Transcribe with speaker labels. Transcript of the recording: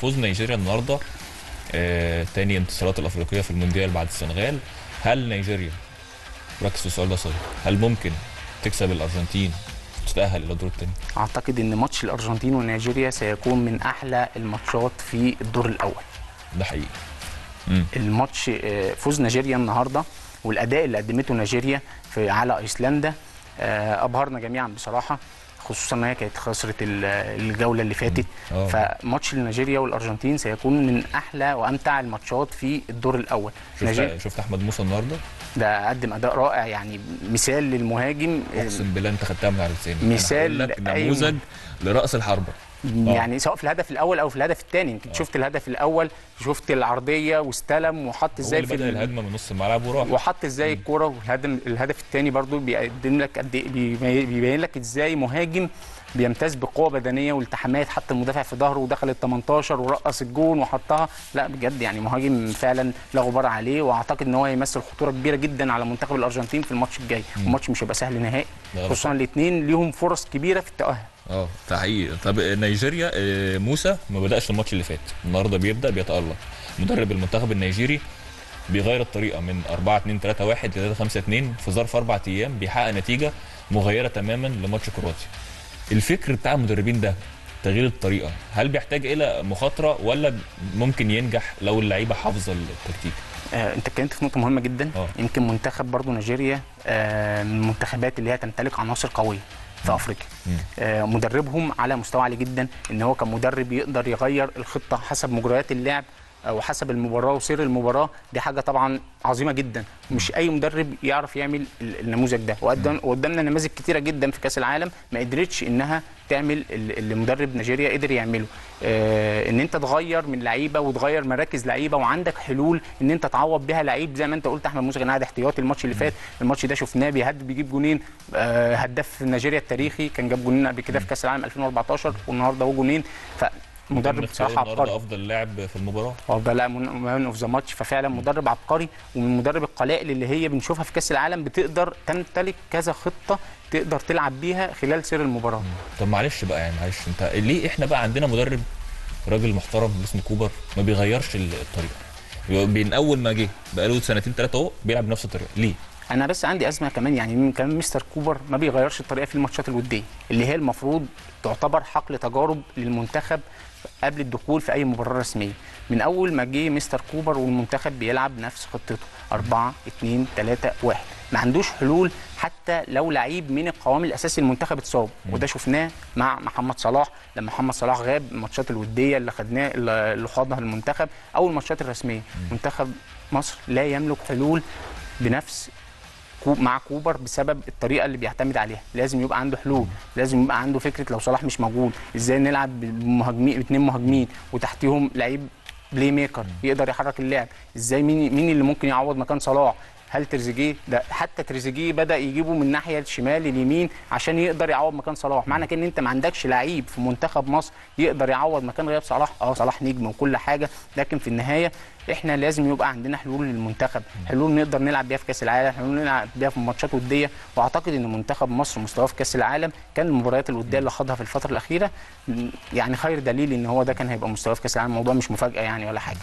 Speaker 1: فوز نيجيريا النهارده آه تاني انتصارات الأفريقية في المونديال بعد السنغال. هل نيجيريا ركز في السؤال ده صحيح هل ممكن تكسب الأرجنتين؟ تتأهل إلى الدور الثاني
Speaker 2: أعتقد إن ماتش الأرجنتين ونيجيريا سيكون من أحلى الماتشات في الدور الأول.
Speaker 1: ده حقيقي.
Speaker 2: الماتش آه، فوز نيجيريا النهارده والأداء اللي قدمته نيجيريا في على أيسلندا آه، أبهرنا جميعا بصراحة. خصوصا إن هي كانت خسرت ال- الجولة اللي فاتت.
Speaker 1: آه.
Speaker 2: فماتش نيجيريا والأرجنتين سيكون من أحلى وأمتع الماتشات في الدور الأول.
Speaker 1: شفت شفت أحمد موسى النهارده؟
Speaker 2: ده قدم أداء رائع يعني مثال للمهاجم.
Speaker 1: اقسم بالله أنت خدتها من على لساني.
Speaker 2: مثال
Speaker 1: نموذج لرأس الحربة.
Speaker 2: يعني سواء في الهدف الأول أو في الهدف الثاني يمكن شفت الهدف الأول شفت العرضية واستلم وحط
Speaker 1: إزاي
Speaker 2: في
Speaker 1: بدأ
Speaker 2: ال-
Speaker 1: الهجمة من نص الملعب وراح.
Speaker 2: وحط إزاي الكورة والهدف الهدف الثاني برضو بيقدم لك قد إيه بيبين لك إزاي مهاجم بيمتاز بقوة بدنية والتحامات. حتى المدافع في ظهره ودخل ال 18 ورقص الجون وحطها. لا بجد يعني مهاجم فعلا لا غبار عليه. وأعتقد إن هو هيمثل خطورة كبيرة جدا على منتخب الأرجنتين في الماتش الجاي. الماتش مش هيبقى سهل نهائي. خصوصا الاثنين ليهم فرص كبيرة في التأهل.
Speaker 1: آه ده حقيقي طب نيجيريا آه، موسى ما بدأش الماتش اللي فات. النهارده بيبدأ بيتألق. مدرب المنتخب النيجيري بيغير الطريقة من 4 2 3 1 ل 3 5 2 في ظرف أربع أيام بيحقق نتيجة مغايره تماما لماتش كرواتيا. الفكر بتاع المدربين ده تغيير الطريقة هل بيحتاج إلى مخاطرة ولا ممكن ينجح لو اللعيبة حافظة التكتيك؟
Speaker 2: آه، انت اتكلمت في نقطة مهمة جدا.
Speaker 1: آه.
Speaker 2: يمكن منتخب برضو نيجيريا آه، من المنتخبات اللي هي تمتلك عناصر قوية. في
Speaker 1: أفريقيا.
Speaker 2: آه، مدربهم على مستوى عالي جدا إن هو كمدرب يقدر يغير الخطة حسب مجريات اللعب أو حسب المباراة وسير المباراة. دي حاجة طبعا عظيمة جدا. مش أي مدرب يعرف يعمل ال- النموذج ده. وقدام وقدامنا نماذج كتيرة جدا في كأس العالم ما قدرتش إنها تعمل ال- اللي مدرب نيجيريا قدر يعمله. آه إن أنت تغير من لعيبة وتغير مراكز لعيبة وعندك حلول إن أنت تعوض بيها لعيب زي ما أنت قلت أحمد موسى كان قاعد احتياطي الماتش اللي فات. الماتش ده شفناه بيهدف بيجيب جونين. آه هداف نيجيريا التاريخي كان جاب جونين قبل كده في كأس العالم 2014 والنهارده هو جونين.
Speaker 1: ممكن بصراحة
Speaker 2: عبقري.
Speaker 1: أفضل لاعب في المباراة.
Speaker 2: وافضل لاعب man of the match ففعلا مدرب عبقري ومن المدرب القلائل اللي هي بنشوفها في كأس العالم بتقدر تمتلك كذا خطة تقدر تلعب بيها خلال سير المباراة.
Speaker 1: طب معلش بقى يعني معلش انت ليه إحنا بقى عندنا مدرب راجل محترم اسمه كوبر ما بيغيرش ال- الطريقة بين أول ما جه بقاله سنتين ثلاثة أهو بيلعب بنفس الطريقة. ليه؟
Speaker 2: أنا بس عندي أزمة كمان يعني من كمان مستر كوبر ما بيغيرش الطريقة في الماتشات الودية اللي هي المفروض تعتبر حقل تجارب للمنتخب قبل الدخول في أي مباراة رسمية. من أول ما جه مستر كوبر والمنتخب بيلعب نفس خطته 4 2 3 1 ما عندوش حلول حتى لو لعيب من القوام الأساسي المنتخب اتصاب وده شفناه مع محمد صلاح لما محمد صلاح غاب الماتشات الودية اللي خدناه اللي خاضها المنتخب أو الماتشات الرسمية. منتخب مصر لا يملك حلول بنفس مع كوبر بسبب الطريقة اللي بيعتمد عليها. لازم يبقى عنده حلول لازم يبقى عنده فكرة لو صلاح مش موجود إزاي نلعب بمهاجمين باثنين مهاجمين وتحتيهم لعيب playmaker يقدر يحرك اللعب؟ إزاي مين مين اللي ممكن يعوض مكان صلاح؟ هل تريزيجيه ده حتى تريزيجيه بدأ يجيبه من ناحية الشمال اليمين عشان يقدر يعوض مكان صلاح. معنى كده إن أنت ما عندكش لعيب في منتخب مصر يقدر يعوض مكان غياب صلاح. آه صلاح نجم وكل حاجة لكن في النهاية إحنا لازم يبقى عندنا حلول للمنتخب. حلول نقدر نلعب بيها في كأس العالم حلول نلعب بيها في ماتشات وديه وأعتقد إن منتخب مصر مستواه في كأس العالم كان المباريات الودية اللي خاضها في الفترة الأخيرة. يعني خير دليل إن هو ده كان هيبقى مستواه في كأس العالم. الموضوع مش مفاجأة يعني ولا حاجة.